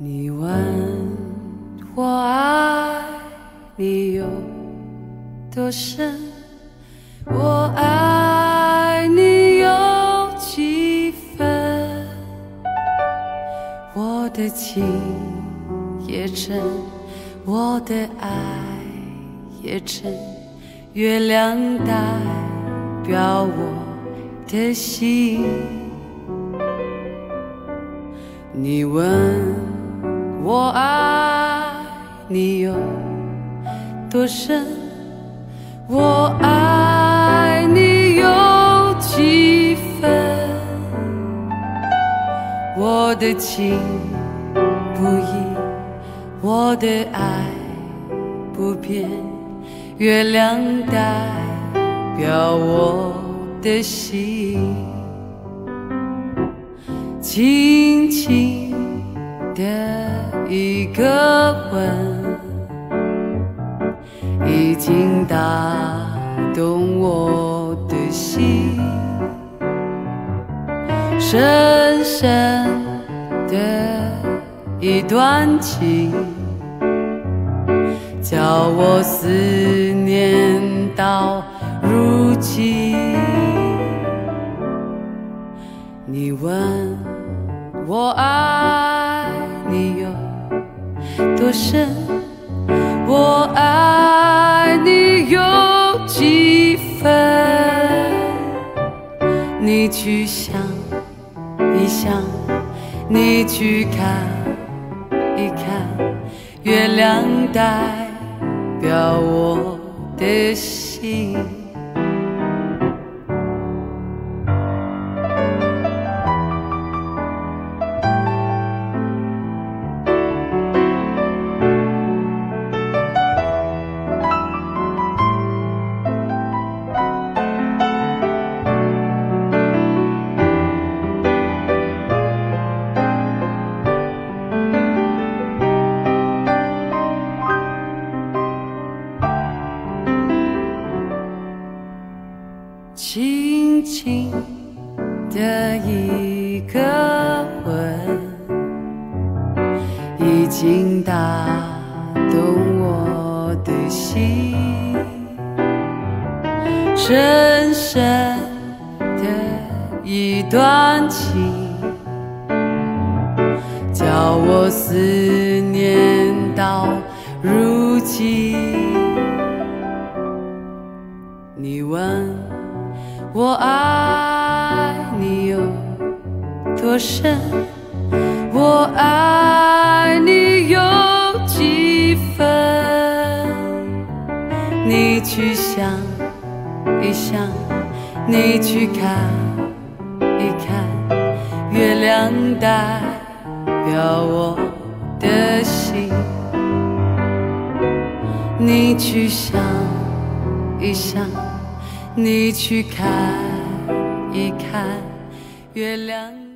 你问我爱你有多深，我爱你有几分？我的情也真，我的爱也真，月亮代表我的心。你问。我爱你有多深？我爱你有几分？我的情不移，我的爱不变，月亮代表我的心，轻轻的。一个吻，已经打动我的心，深深的一段情，叫我思念到如今。你问我爱？多深？我爱你有几分？你去想一想，你去看一看，月亮代表我的心。轻轻的一个吻，已经打动我的心，深深的一段情，叫我思念到如今。你问？我爱你有多深？我爱你有几分？你去想一想，你去看一看，月亮代表我的心。你去想一想。你去看一看月亮。